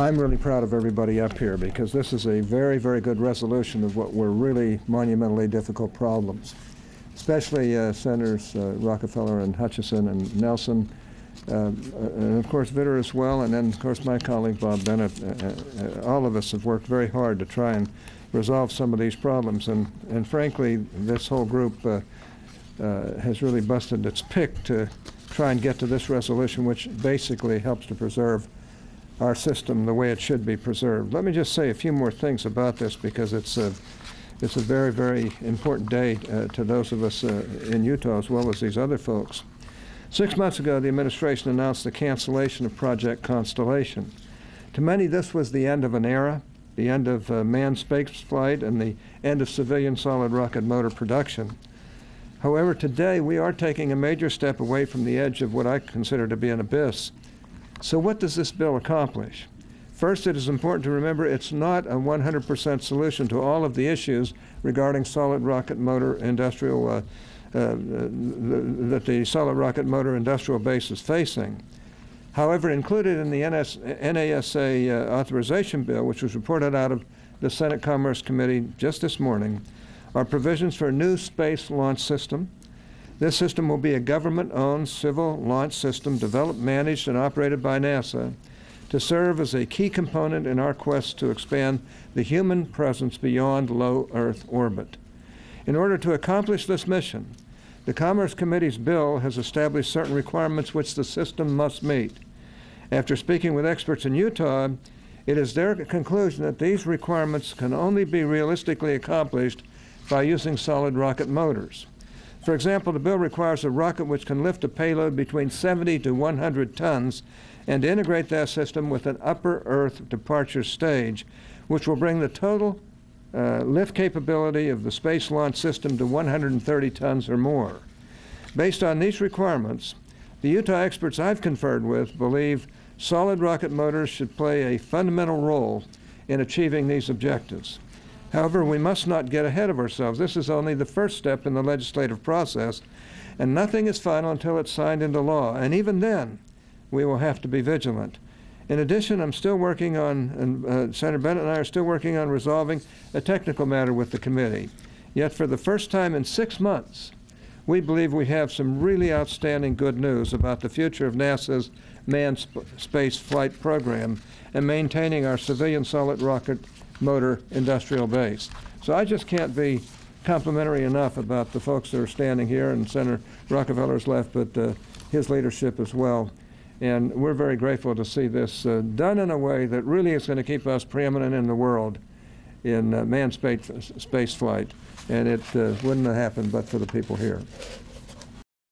I'm really proud of everybody up here because this is a very, very good resolution of what were really monumentally difficult problems, especially uh, Senators uh, Rockefeller and Hutchison and Nelson, uh, and of course Vitter as well, and then of course my colleague Bob Bennett. Uh, uh, all of us have worked very hard to try and resolve some of these problems, and, and frankly, this whole group uh, uh, has really busted its pick to try and get to this resolution, which basically helps to preserve our system the way it should be preserved. Let me just say a few more things about this because it's a, it's a very, very important day uh, to those of us uh, in Utah as well as these other folks. Six months ago, the administration announced the cancellation of Project Constellation. To many, this was the end of an era, the end of uh, manned spaceflight, and the end of civilian solid rocket motor production. However, today we are taking a major step away from the edge of what I consider to be an abyss. So, what does this bill accomplish? First, it is important to remember it's not a 100% solution to all of the issues regarding solid rocket motor industrial, uh, uh, that the solid rocket motor industrial base is facing. However, included in the NS, NASA uh, authorization bill, which was reported out of the Senate Commerce Committee just this morning, are provisions for a new space launch system. This system will be a government-owned civil launch system developed, managed, and operated by NASA to serve as a key component in our quest to expand the human presence beyond low Earth orbit. In order to accomplish this mission, the Commerce Committee's bill has established certain requirements which the system must meet. After speaking with experts in Utah, it is their conclusion that these requirements can only be realistically accomplished by using solid rocket motors. For example, the bill requires a rocket which can lift a payload between 70 to 100 tons and integrate that system with an upper Earth departure stage, which will bring the total uh, lift capability of the Space Launch System to 130 tons or more. Based on these requirements, the Utah experts I've conferred with believe solid rocket motors should play a fundamental role in achieving these objectives. However, we must not get ahead of ourselves. This is only the first step in the legislative process, and nothing is final until it's signed into law. And even then, we will have to be vigilant. In addition, I'm still working on, and uh, Senator Bennett and I are still working on resolving a technical matter with the committee. Yet, for the first time in six months, we believe we have some really outstanding good news about the future of NASA's manned sp space flight program and maintaining our civilian solid rocket motor industrial base. So I just can't be complimentary enough about the folks that are standing here, and Senator Rockefeller's left, but uh, his leadership as well. And we're very grateful to see this uh, done in a way that really is going to keep us preeminent in the world in uh, manned space, space flight. And it uh, wouldn't have happened but for the people here.